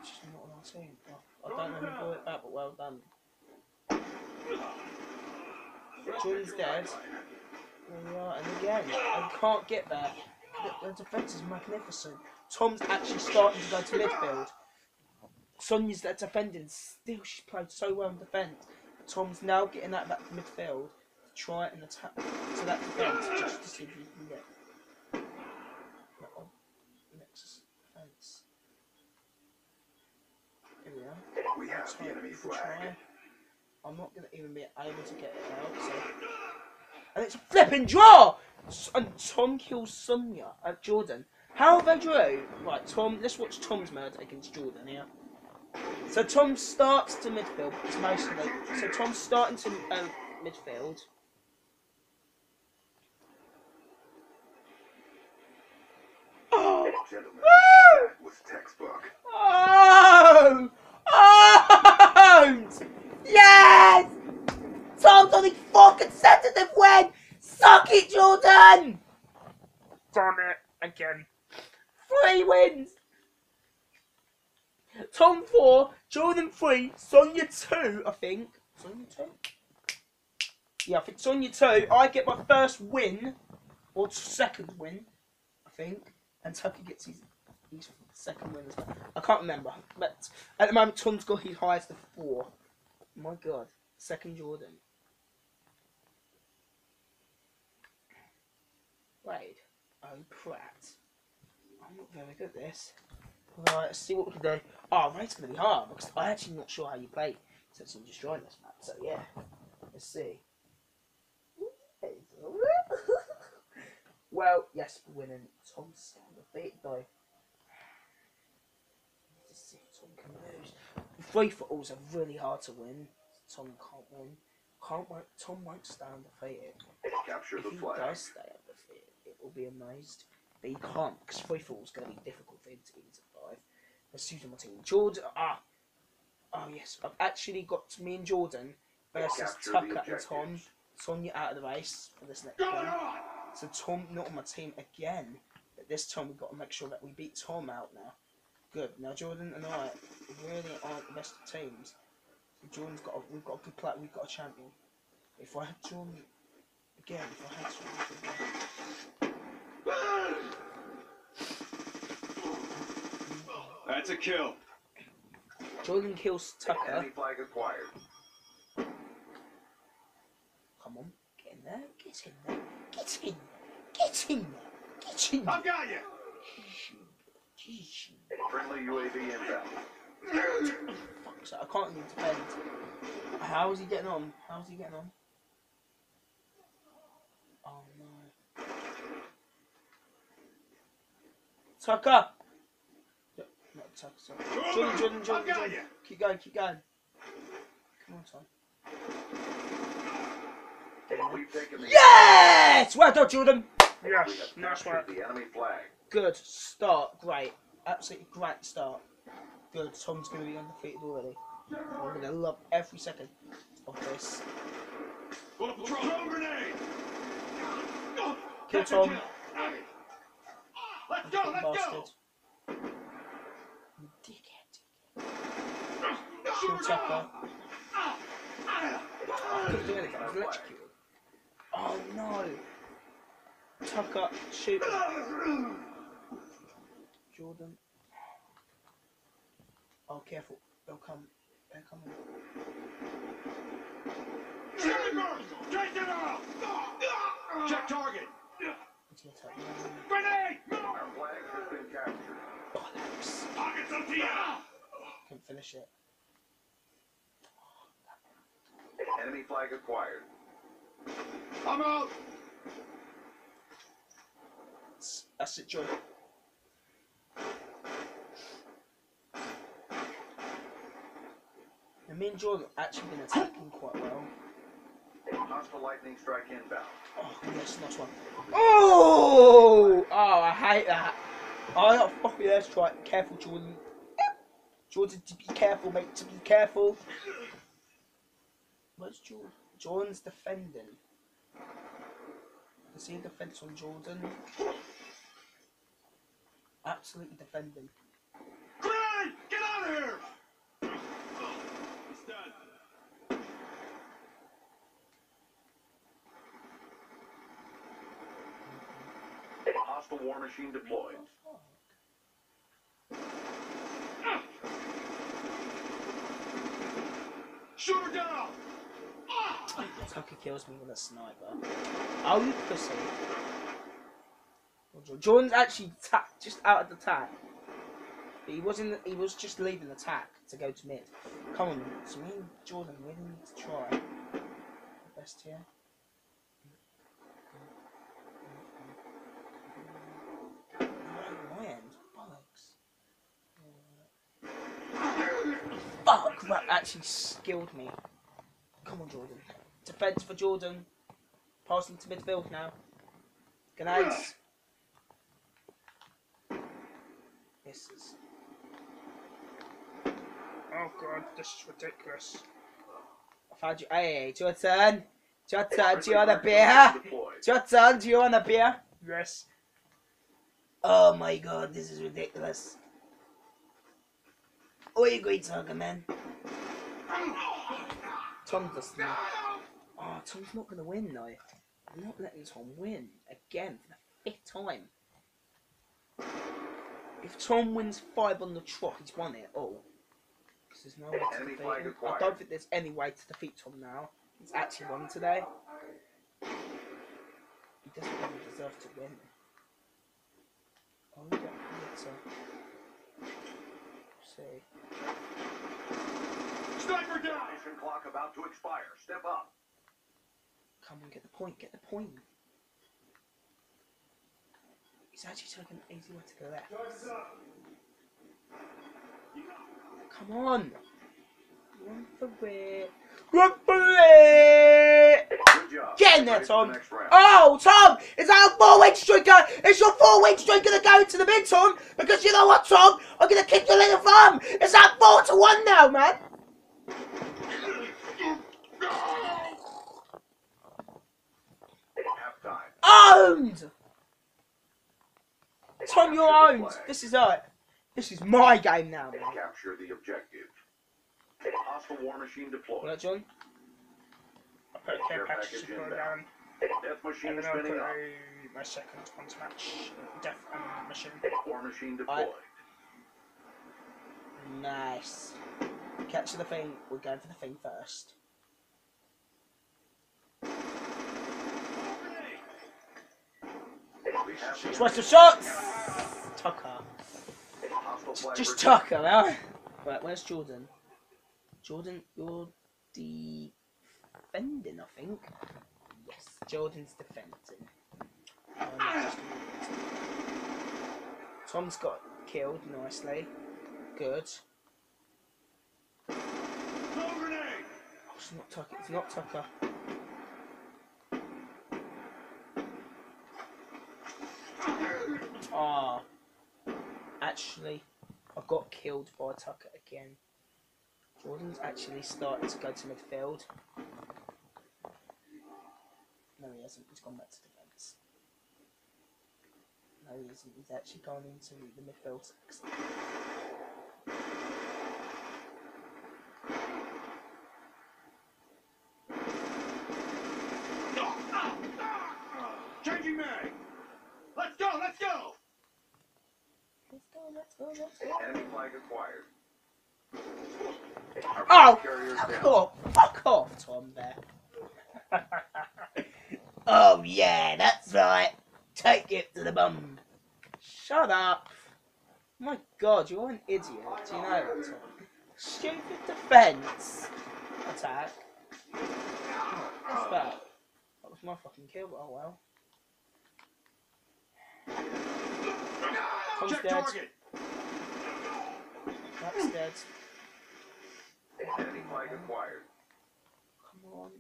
It's just not on our team. I don't know who brought it back, but well done. Jordan's dead. There we are, and again, I can't get there. The, the defence is magnificent. Tom's actually starting to go to midfield. Sonia's there defending, still she's played so well in defence. Tom's now getting that back to midfield to try and attack to that defence just to see if he can get that on defence. Here we are. We have the enemy flag. try. I'm not to even be able to get it out. So. And it's a flipping draw! And Tom kills Sonia at Jordan. How they drew? Right, Tom, let's watch Tom's murder against Jordan here. So Tom starts to midfield, it's mostly. So Tom's starting to um, midfield. Oh! Gentlemen, Woo! that was textbook. Oh! Oh! Yes! Tom's on the full consecutive win! Suck it, Jordan! Damn it! Again. Three wins! Tom 4, Jordan 3, Sonia 2, I think. Sonia 2? Yeah, I think Sonia 2. I get my first win, or second win, I think. And Tucker gets his, his second win as well. I can't remember. But at the moment, Tom's got his highest of 4. My god. Second Jordan. Wade. Oh, Pratt. I'm not very good at this. Right, let's see what we can do. Oh, Raid's to be hard because I'm actually not sure how you play since I'm just joined this map. So, yeah. Let's see. well, yes, we're winning. Tom's defeated though. Let's see if Tom can lose. Free for alls are really hard to win. Tom can't win. Can't won't, Tom won't stay undefeated. Capture If the he flag. does stay undefeated, it will be amazed. But he can't because free fall is going to be difficult for him to into five. Let's use my team. Jordan. Ah. Oh yes, I've actually got me and Jordan versus Tucker and. Tom. Sonia out of the race for this next one. So Tom not on my team again. But this time we've got to make sure that we beat Tom out now. Good. Now Jordan and I really aren't the best of teams. Jordan's got a, we've got a good player, we've got a champion. If I had Jordan again, if I had Jordan That's a kill. Jordan kills Tucker. Enemy flag acquired. Come on, get in there, get in there, get in there, get in there, get in there. I've got you. Jeez, Friendly UAV inbound. Fuck's sake, I can't even defend. How is he getting on? How's he getting on? Oh no. Tucker! No, Not Tucker, sorry. Jordan, Jordan, Jordan, Jordan. Keep going, keep going. Come on, Tom. We've taken the Yes! Well done, Jordan. Yes, have nice work. the enemy flag. Good start. Great. Absolutely great start. Good. Tom's going to be undefeated already. I'm going to love every second of this. Kill Tom. Let's Bastard. You dickhead. Kill Tucker. I couldn't do anything. I was electrocuted. Oh no. Tucker, shoot. Jordan. Oh, careful. They'll come. They're coming. Check target! It's your turn. Grenade! Our flag has been captured. Bollocks. Target's empty! Couldn't finish it. Enemy flag acquired. I'm out! That's- That's it, Jordan. And me and Jordan have actually been attacking quite well. Hostile lightning strike inbound. Oh, yes, nice one. Oh! Oh, I hate that. Oh, I got a fucking airstrike. Careful, Jordan. Jordan, to be careful, mate. To be careful. Where's Jordan? Jordan's defending. I see a defense on Jordan. Absolutely defending. Grenade! Get out of here! He's done. War machine deployed. Shoot her down! Ah! Tucker kills me with a sniper. Oh, you pussy. Jordan's actually just out of the attack. But he was in. The, he was just leaving the attack to go to mid. Come on, so me and Jordan really need to try our best here. My end, bollocks. Fuck! That actually skilled me. Come on, Jordan. Defense for Jordan. Passing to midfield now. Grenades. Misses. Oh god, this is ridiculous. I found you. Hey, it's your turn. It's your. Do you want a beer? Deployed. It's your turn. Do you want a beer? Yes. Oh my god, this is ridiculous. What are you going talking, man? Tom doesn't. know. Oh, Tom's not going to win, though. I'm not letting Tom win again for the fifth time. If Tom wins five on the trot, he's won it all. 'Cause there's no way to defeat him. I don't think there's any way to defeat Tom now. He's actually won today. He doesn't really deserve to win. Oh, we got Blitzer. See. Sniper down! Mission clock about to expire. Step up. Come on, get the point, get the point. He's actually taking an easy way to the left. Come on! Run for it. Run for it! Good job. Get in there, Tom. the next round. Oh, Tom! Is that a four-week streak? going? Is your four-week streak gonna go into the mid, Tom? Because you know what, Tom? I'm gonna kick your little thumb! Is that four to one now, man? Owned! Tom, you're owned. This is it. This is my game now, man. Capture the objective. Hostile war machine deployed. Right, John? I put a care Care package package support inbound. down. Death machine And then I'll put up. a, my second one to match Death um, and Mission. War machine deployed. Nice. Catch the thing. We're going for the thing first. Have the shots! Tucker. Just. Tucker, man. Right, where's Jordan? Jordan, you're defending, I think. Yes, Jordan's defending. Oh, just- Tom's got killed nicely. Good. Grenade! It's not Tucker. It's not Tucker. Ah. Actually, I got killed by Tucker again. Jordan's actually started to go to midfield. No, he hasn't. He's gone back to defence. No, he isn't. He's actually gone into the midfield. six. Changing mag! Let's go, let's go! Let's go, let's go, let's go. Enemy flag acquired. Oh, fuck off, fuck off, Tom there. oh yeah, that's right. Take it to the bum. Shut up. My god, you're an idiot. Do you know that, Tom? Stupid defence. Attack. What's that? That was my fucking kill, but oh well. Tom's Check dead. target! That's dead. Enemy flag acquired. Come on.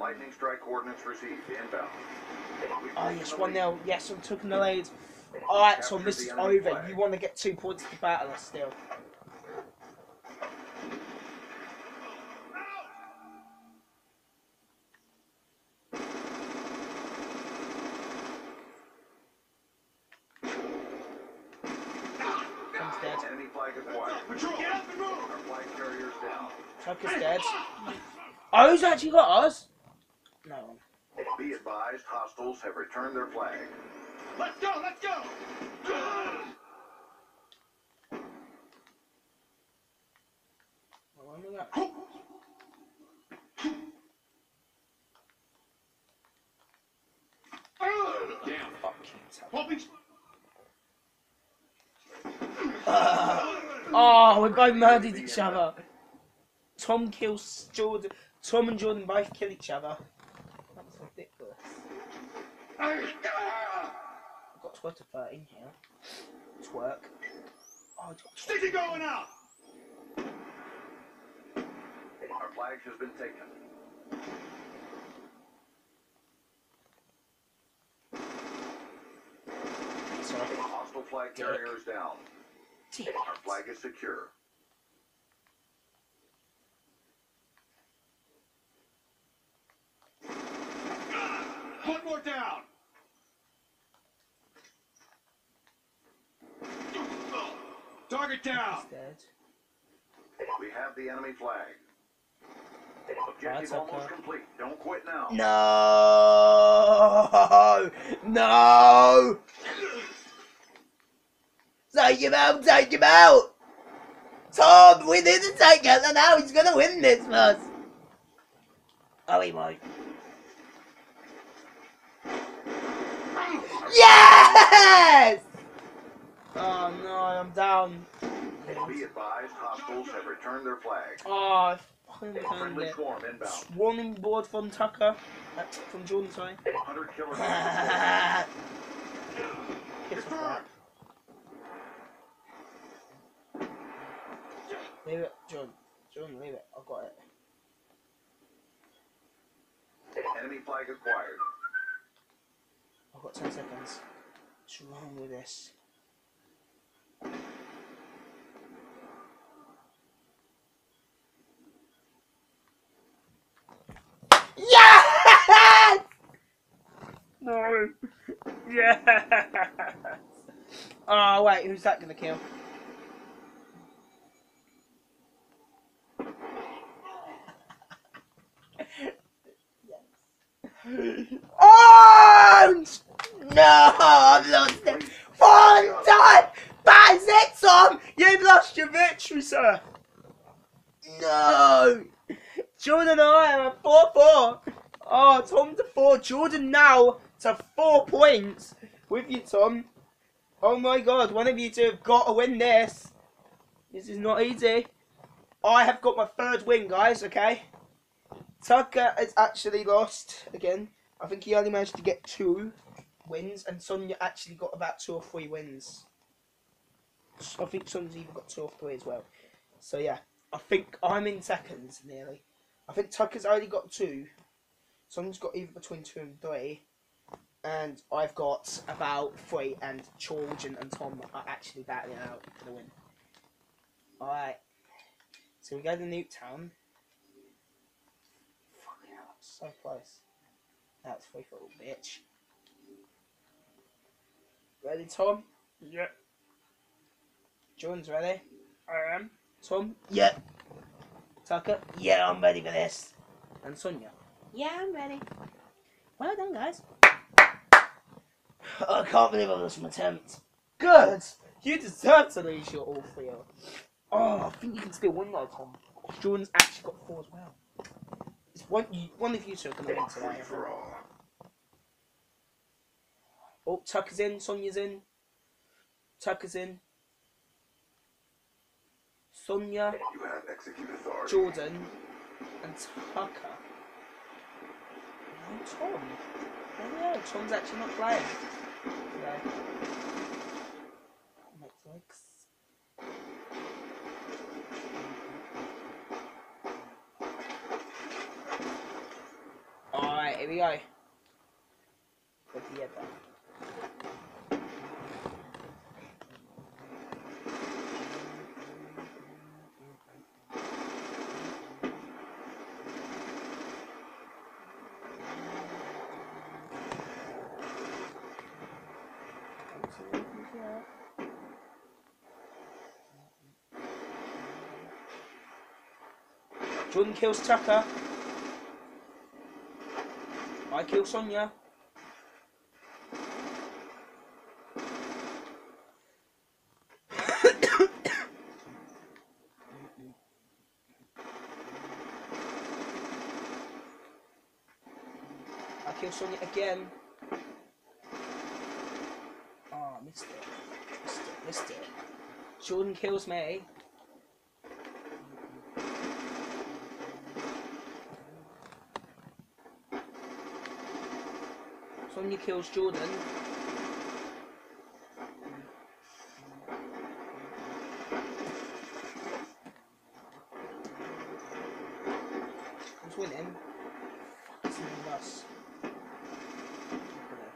Lightning strike coordinates received. Inbound. Oh yes, one lead. 0 Yes, I'm taking the lead. Alright, so this is over. You want to get two points to battle us still. Tom's dead. Enemy flag acquired. Patrol! Get up and move! Our flag carriers down. Tucker's dead. Oh, who's actually got us? No one. Be advised, hostiles have returned their flag. Let's go, let's go! No one we got. Damn. Fuck you, Tucker. Hoping Oh, we both murdered each other. Tom kills Jordan. Tom and Jordan both kill each other. That was ridiculous. I've got 12 to 13 here. Twerk. Oh, I've got Sticky going out! Our flag has been taken. Sorry. Hostile flag Dick. carriers down. Damn Our it. flag is secure. One more down! Target down! He's dead. We have the enemy flag. Objective That's okay. almost complete. Don't quit now. No! No! Take him out! Take him out! Tom, we need to take Hitler now. He's gonna win this for us. Oh, he won't. Yes! Oh no, I'm down. Be advised, hostiles have returned their flag. Oh, I fucking turned Friendly it. swarm inbound. Swarming board from Tucker. Uh, from Jordan, sorry. Hunter killer. Kiss the crap. Leave it, John. John, leave it. I've got it. Enemy flag acquired. I've got 10 seconds. What's wrong with this? Yes! No. Yes! Oh, wait, who's that gonna kill? Oh! No, I've lost it. One time! That's it, Tom! You've lost your No! Jordan and I are at 4 4. Oh, Tom to 4. Jordan now to 4 points with you, Tom. Oh my god, one of you two have got to win this. This is not easy. I have got my third win, guys, okay? Tucker has actually lost again. I think he only managed to get two wins, and Sonia actually got about two or three wins. I think Sonia's even got two or three as well. So yeah, I think I'm in seconds nearly. I think Tucker's only got two. Someone's got either between two and three. And I've got about three, and George and, and Tom are actually battling out for the win. Alright. So we go to Newtown. Fucking hell, that's so close. That's free for a little bitch. Ready, Tom? Yep, Jordan's ready? I am. Tom? Yep. Tucker? Yeah, I'm ready for this. And Sonia? Yeah, I'm ready. Well done, guys. I can't believe I lost my attempt. Good! You deserve to lose your all three. Oh, I think you can still win though, Tom. Jordan's actually got four as well. It's one, you, one of you two are going to win today. Free. Oh, Tucker's in, Sonia's in. Tucker's in. Sonia. Jordan, and Tucker. No, Tom. Oh yeah, Tom's actually not playing today. Netflix. Alright, here we go. Together. Jordan kills Tucker. I kill Sonia. I kill Sonia again. Oh, missed it. Missed it, missed it. Jordan kills me. Sonia kills Jordan. Who's winning? Jordan, Jordan kills Tucker.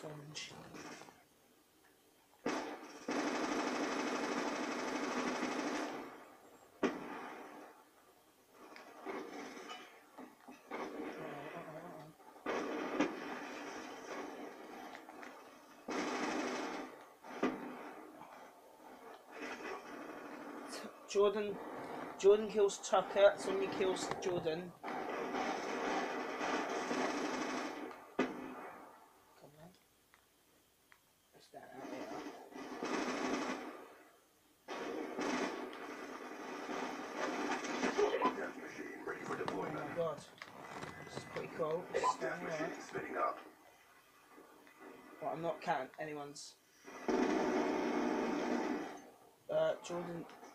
Sonia kills Jordan. Come on. What's that out there? Death machine ready for Oh deployment. my god. This is pretty cool. This is Death going machine alright. spinning up. Well, I'm not counting anyone's. Uh, Jordan Tucker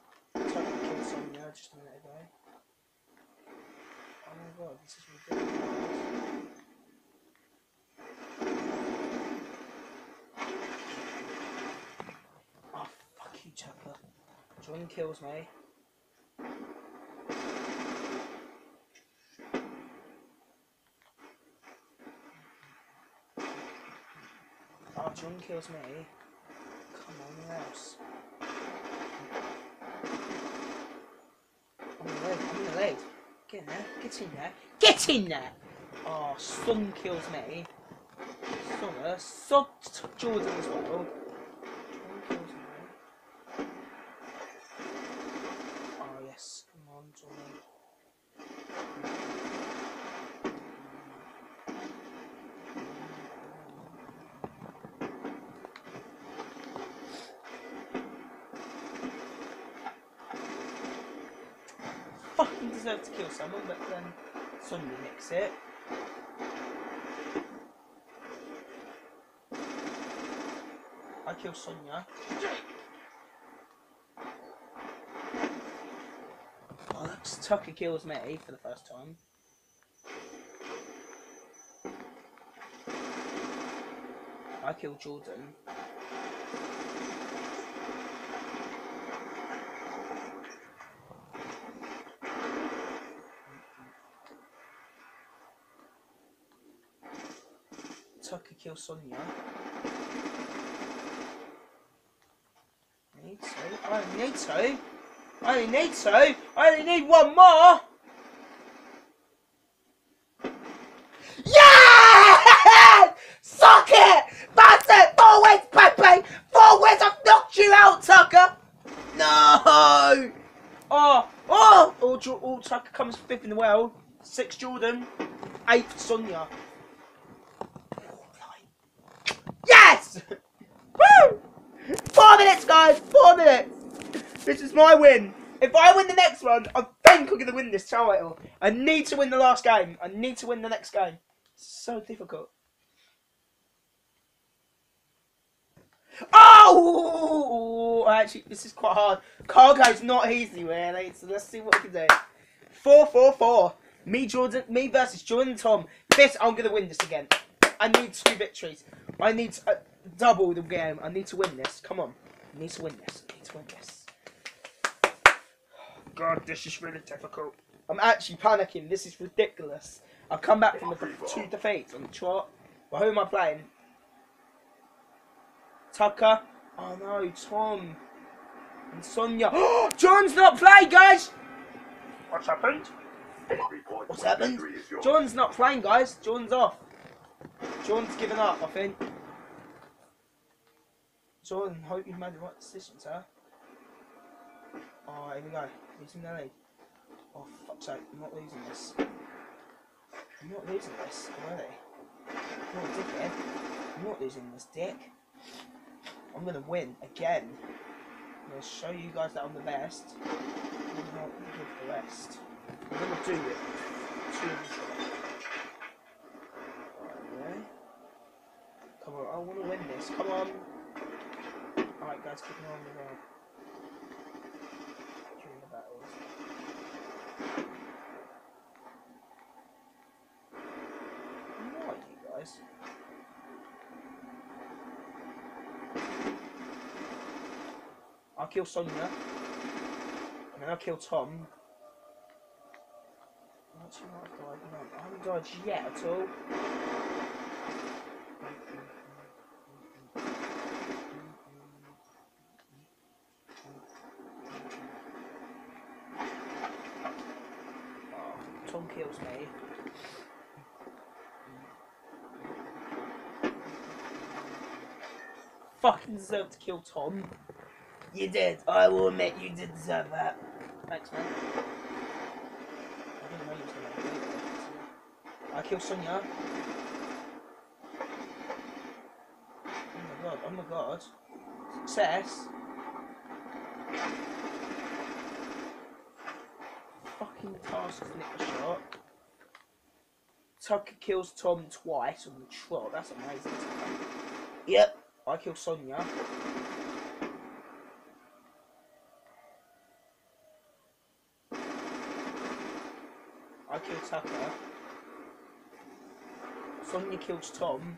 just a minute ago. Oh my god, this is ridiculous. Oh, fuck you, Tucker. John kills me. Oh, Jordan kills me. Come on, else? I'm in the lead, I'm in the lead. Get in there, get in there, get in there! Oh, Sun kills me. Sonner, Son Jordan as well. Jordan kills me. Oh yes, come on, Jordan. Fucking deserve to kill someone, but then Sonia nicks it. Kill Sonia. Oh, that's Tucker kills me for the first time. I kill Jordan. Tucker kills Sonia. Need to. I only need. I only need to. I only need one more. Yeah! It! Four wins, Pepe! Four wins! I've knocked you out, Tucker! No! Oh! Oh! Oh Tucker comes fifth in the world. Six Jordan. Eighth Sonia. Yes! Woo! Four minutes, guys. Four minutes. This is my win. If I win the next one, I think I'm gonna win this title. I need to win the last game. I need to win the next game. It's so difficult. Oh! Actually, this is quite hard. Cargo's not easy, really. So let's see what we can do. Four, four, four. Me, Jordan. Me versus Jordan, and Tom. This, I'm gonna win this again. I need two victories. I need to, uh, double the game. I need to win this. Come on. I need to win this. I need to win this. God, this is really difficult. I'm actually panicking. This is ridiculous. I've come back from two defeats on the trot. But who am I playing? Tucker. Oh no, Tom. And Sonia. John's not playing, guys! What's happened? What's happened? Victory is yours. John's not playing, guys. John's off. John's given up, I think. John, hope you've made the right decision, sir. Oh, here we go. Losing the lead. Oh, fuck's sake. I'm not losing this. I'm not losing this already. Not a. I'm not losing this, dick. I'm gonna win again. I'm gonna show you guys that I'm the best. I'm not the rest. I'm gonna do it. Come on, I want to win this. Come on. Alright, guys, keep on the road. During the battles. What, you guys? I'll kill Sonia. And then I'll kill Tom. Life died? No, I haven't died yet at all. Oh, Tom kills me. Fucking deserve to kill Tom. You did. I will admit you did deserve that. Thanks, man. I didn't know you was gonna do. I kill Sonia. Oh my god, oh my god. Success. Fucking task nick a shot. Tucker kills Tom twice on the trot. That's amazing. Yep, I kill Sonia. I kill Tucker. Sonia kills Tom.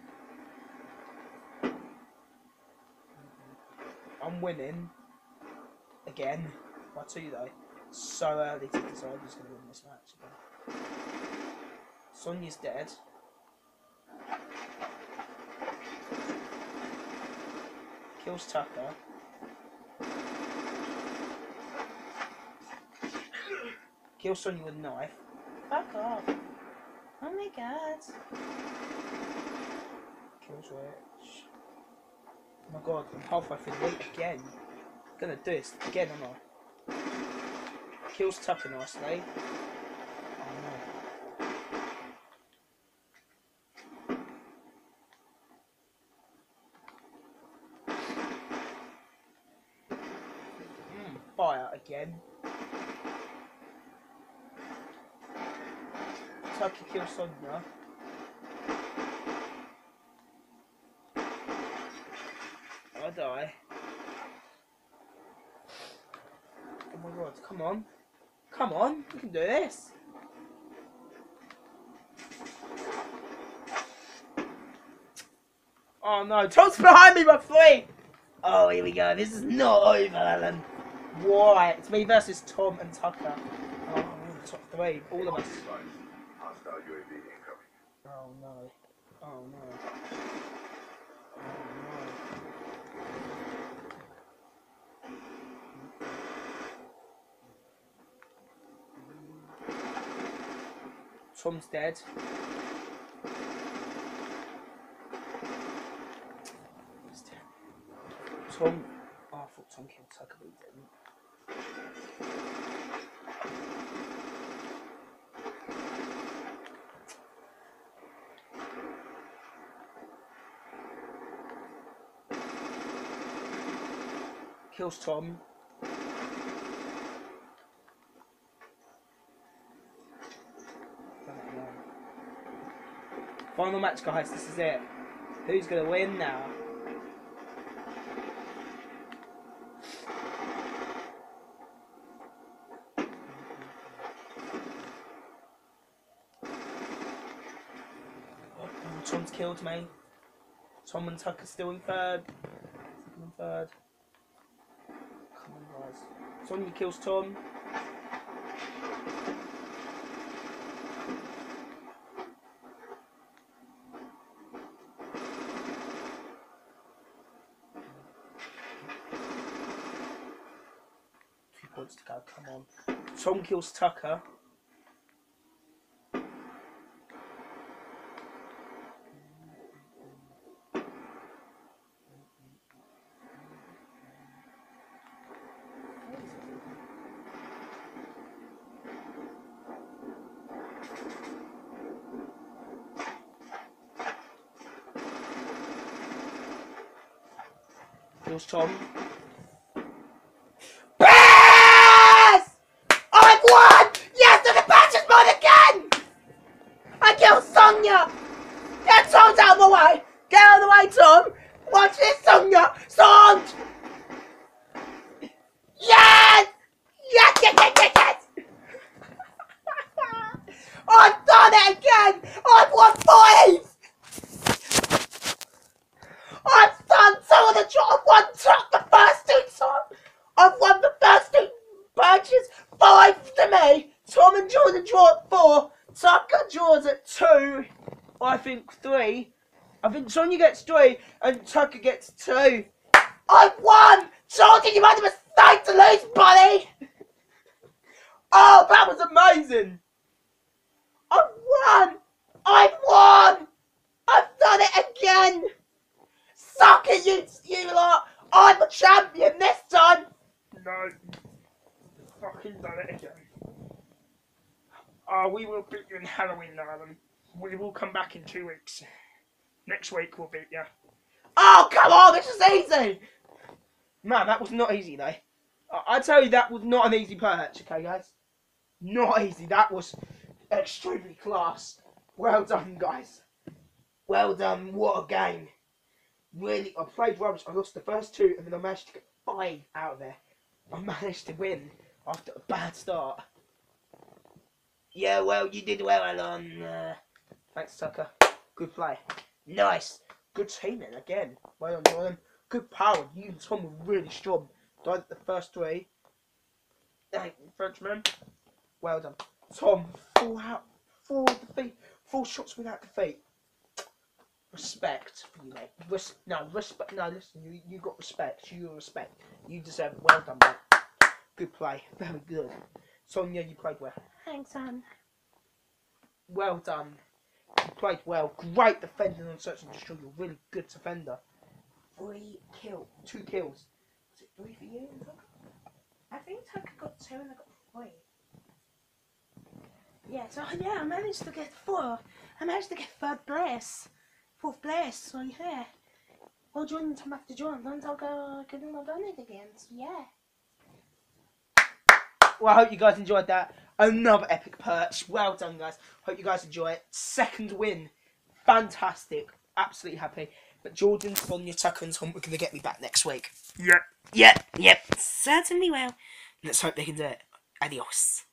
I'm winning. Again. By two though. So early to decide who's going to win this match again. Sonia's dead. Kills Tucker. Kills Sonia with a knife. Fuck off. Oh my god. Oh my god, I'm halfway through the week again. gonna do this again, am I? Kills Tucker nicely. Oh no. Mm, fire again. Tucker kills Sonia. I die. Oh my god, come on. Come on, we can do this. Oh no, Tom's behind me by three! Oh, here we go. This is not over, Alan. Why? It's me versus Tom and Tucker. Oh, top three, all of us. Hostile UAV incoming. Oh no. Oh no. Tom's dead. Tom. Oh, I thought Tom killed Tucker, but he didn't. Kills Tom. Final match, guys. This is it. Who's gonna win now? Oh, Tom's killed me. Tom and Tucker still in third. Third. Come on, guys. Sonia kills Tom. Two points to go. Come on. Tom kills Tucker. Kills Tom. Pass! I've won! Yes, the patch is mine again! I killed Sonia! Get Tom out of the way! Get out of the way, Tom! Watch this, Sonia! Son! Yes! Yes, yes, yes, yes, yes! I've done it again! I've won five! I've done two of the jo- I've won two, the first two times. I've won the first two matches. Five to me. Tom and Jordan draw at four. Tucker draws at two. I think three. I think Sonia gets three and Tucker gets two. I've won! Jordan, you made a mistake to lose, buddy! Oh, that was amazing! I've won! I've won! I've done it again! Suck it, you, you lot! I'm the champion this time! No. Fucking done it again. Uh, we will beat you in Halloween, Alan. We will come back in two weeks. Next week we'll beat you. Oh, come on, this is easy! Man, that was not easy, though. I, I tell you, that was not an easy purge, okay, guys? Not easy. That was extremely class. Well done, guys. Well done. What a game. Really, I played rubbish. I lost the first two, and then I managed to get five out of there. I managed to win after a bad start. Yeah, well, you did well, Alan. Uh, thanks, Tucker. Good play. Nice. Good teaming again. Well done, Jordan. Good power. You and Tom were really strong. Died at the first three. Thank you, Frenchman. Well done. Tom, four out, four defeat, four shots without defeat. Respect for you, mate. Res- no, respect. No, listen, you you got respect. You respect. You deserve it. Well done, mate. Good play. Very good. Sonia, you played well. Thanks, Anne. Well done. You played well. Great defending on search and destroy. You're a really good defender. Three kill, two kills. Was it three for you? I think Tucker got two and I got three. Yeah, so yeah, I managed to get four. I managed to get third place. Fourth place, so yeah. Well, Jordan, come back to Jordan. Then I'll go, couldn't have done it again, so yeah. Well, I hope you guys enjoyed that. Another epic purge. Well done, guys. Hope you guys enjoy it. Second win. Fantastic. Absolutely happy. But Jordan, Sonia, Tucker, and Tom are going to get me back next week. Yep. Yep, yep, certainly will. Let's hope they can do it. Adios.